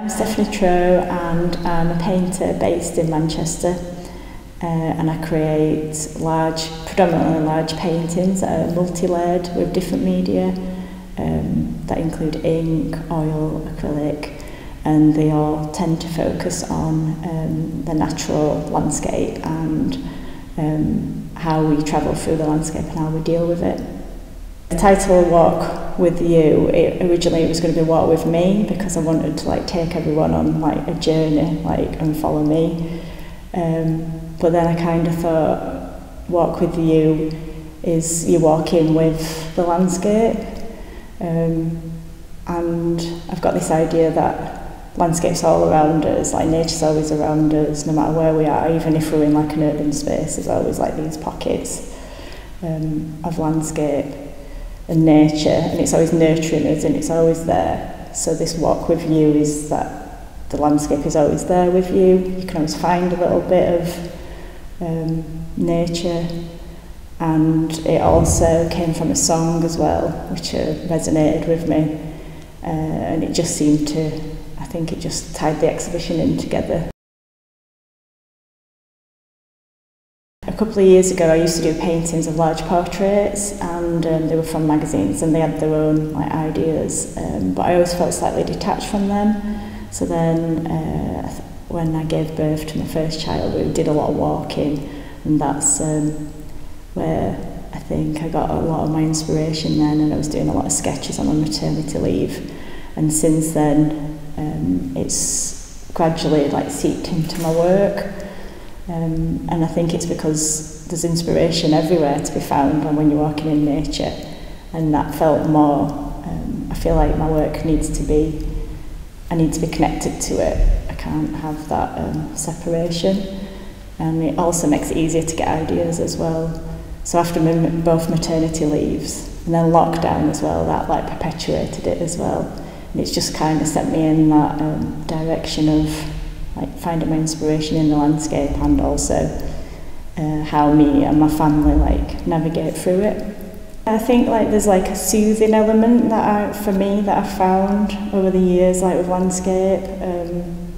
I'm Stephanie Tro and I'm a painter based in Manchester uh, and I create large, predominantly large paintings that are multi-layered with different media um, that include ink, oil, acrylic and they all tend to focus on um, the natural landscape and um, how we travel through the landscape and how we deal with it. The title Walk with you, it, originally it was going to be Walk With Me because I wanted to like take everyone on like a journey like and follow me. Um, but then I kind of thought Walk With You is you walking with the landscape. Um, and I've got this idea that landscapes all around us, like nature's always around us, no matter where we are, even if we're in like an urban space, there's always like these pockets um, of landscape. and nature and it's always nurturing us and it's always there. So this walk with you is that the landscape is always there with you. You can always find a little bit of um, nature. And it also came from a song as well, which uh, resonated with me. Uh, and it just seemed to, I think it just tied the exhibition in together. a couple of years ago I used to do paintings of large portraits and um, they were from magazines and they had their own like ideas um, but I always felt slightly detached from them so then uh, when I gave birth to my first child we did a lot of walking and that's um, where I think I got a lot of my inspiration then and I was doing a lot of sketches on my maternity leave and since then um, it's gradually like seeped into my work Um, and I think it's because there's inspiration everywhere to be found when you're walking in nature. And that felt more, um, I feel like my work needs to be, I need to be connected to it. I can't have that um, separation. And it also makes it easier to get ideas as well. So after both maternity leaves and then lockdown as well, that like perpetuated it as well. And it's just kind of sent me in that um, direction of like finding my inspiration in the landscape and also uh, how me and my family like navigate through it. I think like there's like a soothing element that I, for me that I've found over the years like with landscape um,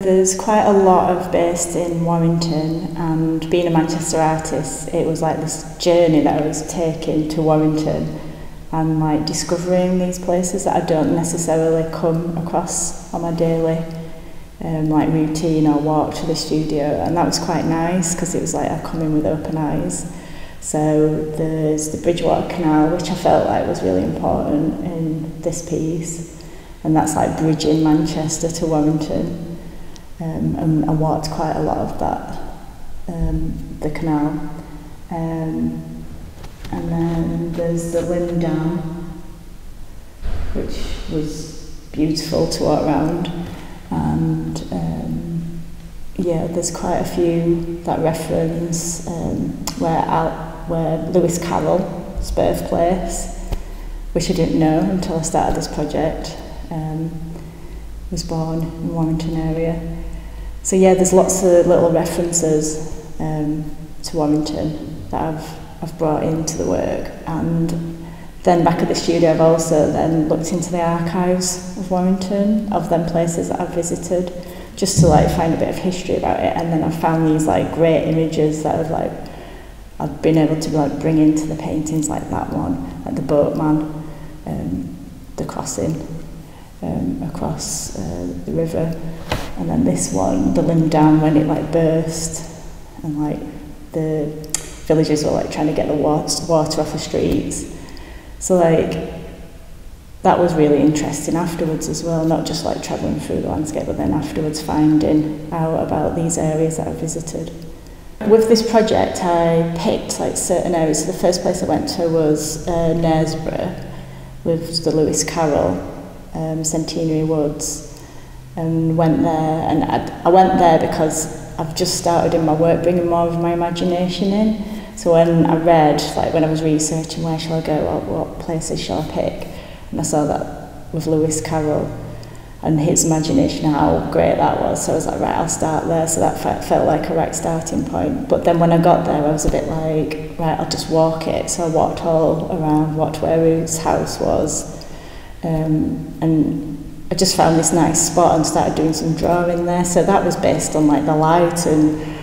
There's quite a lot of based in Warrington, and being a Manchester artist, it was like this journey that I was taking to Warrington and like discovering these places that I don't necessarily come across on my daily um, like routine or walk to the studio and that was quite nice because it was like I come in with open eyes so there's the Bridgewater Canal which I felt like was really important in this piece and that's like bridging Manchester to Warrington um, and I walked quite a lot of that um, the canal um, and then there's the Lynn Dam which was beautiful to walk around and um, yeah, there's quite a few that reference um, where Al where Lewis Carroll's birthplace, which I didn't know until I started this project, um, was born in Warrington area. So yeah, there's lots of little references um, to Warrington that I've, I've brought into the work and Then back at the studio, I've also then looked into the archives of Warrington, of them places that I've visited, just to like find a bit of history about it. And then I've found these like great images that I've like, I've been able to like bring into the paintings like that one, like the boatman, um, the crossing um, across uh, the river. And then this one, the limb down when it like burst and like the villagers were like trying to get the water off the streets. So like that was really interesting afterwards as well, not just like travelling through the landscape, but then afterwards finding out about these areas that I visited. With this project, I picked like certain areas. So the first place I went to was uh, Knaresborough with the Lewis Carroll um, Centenary Woods, and went there. And I, I went there because I've just started in my work, bringing more of my imagination in. So when I read, like when I was researching where shall I go, what, what places shall I pick, and I saw that with Lewis Carroll and his imagination, how great that was. So I was like, right, I'll start there. So that felt, felt like a right starting point. But then when I got there, I was a bit like, right, I'll just walk it. So I walked all around, walked where his house was. Um, and I just found this nice spot and started doing some drawing there. So that was based on like the light and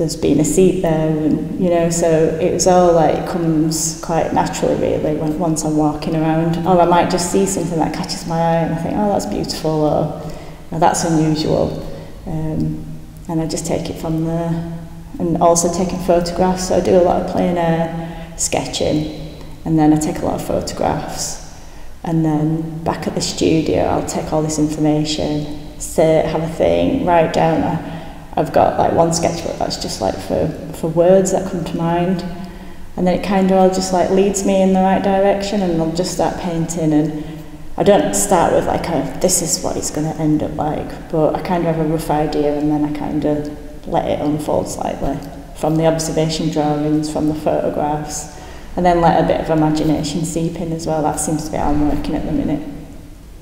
there's been a seat there and you know so it was all like comes quite naturally really when, once I'm walking around or I might just see something that catches my eye and I think oh that's beautiful or oh, that's unusual um, and I just take it from there and also taking photographs so I do a lot of plein air sketching and then I take a lot of photographs and then back at the studio I'll take all this information sit have a thing write down a I've got like one sketchbook that's just like for, for words that come to mind. And then it kind of all just like leads me in the right direction and I'll just start painting and I don't start with like a this is what it's going to end up like, but I kind of have a rough idea and then I kind of let it unfold slightly from the observation drawings, from the photographs, and then let a bit of imagination seep in as well. That seems to be how I'm working at the minute.